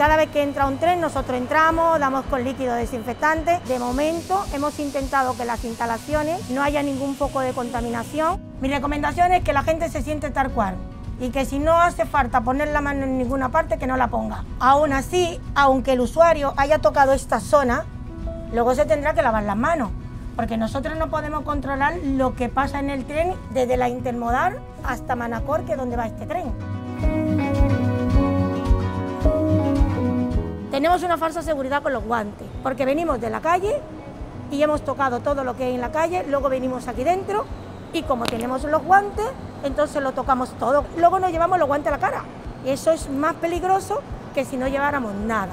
cada vez que entra un tren nosotros entramos, damos con líquido desinfectante. De momento hemos intentado que las instalaciones no haya ningún foco de contaminación. Mi recomendación es que la gente se siente tal cual y que si no hace falta poner la mano en ninguna parte, que no la ponga. Aún así, aunque el usuario haya tocado esta zona, luego se tendrá que lavar las manos, porque nosotros no podemos controlar lo que pasa en el tren desde la intermodal hasta Manacor, que es donde va este tren. Tenemos una falsa seguridad con los guantes, porque venimos de la calle y hemos tocado todo lo que hay en la calle, luego venimos aquí dentro y como tenemos los guantes, entonces lo tocamos todo. Luego nos llevamos los guantes a la cara. Y eso es más peligroso que si no lleváramos nada.